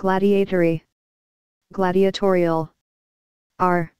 gladiatory, gladiatorial, r,